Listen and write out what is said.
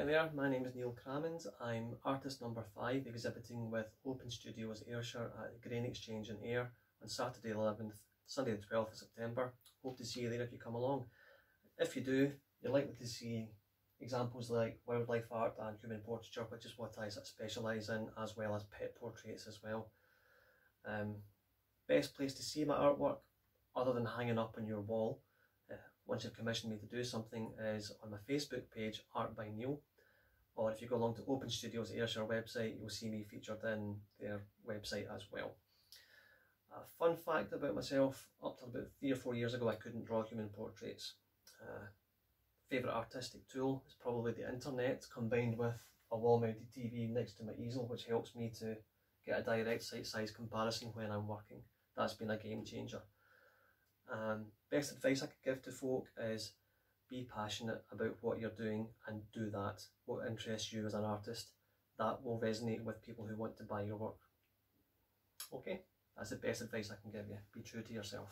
Hi there, my name is Neil Cramond. I'm artist number five, exhibiting with Open Studios Ayrshire at the Grain Exchange in Ayr on Saturday 11th, Sunday the 12th of September. Hope to see you there if you come along. If you do, you're likely to see examples like wildlife art and human portraiture, which is what I specialise in, as well as pet portraits as well. Um, best place to see my artwork, other than hanging up on your wall, once you've commissioned me to do something is on my Facebook page, Art by Neil. Or if you go along to Open Studios Ayrshire website, you'll see me featured in their website as well. A fun fact about myself, up to about three or four years ago, I couldn't draw human portraits. Uh, favourite artistic tool is probably the internet combined with a wall-mounted TV next to my easel, which helps me to get a direct sight size comparison when I'm working. That's been a game changer. And best advice I could give to folk is be passionate about what you're doing and do that. What interests you as an artist, that will resonate with people who want to buy your work. Okay, that's the best advice I can give you. Be true to yourself.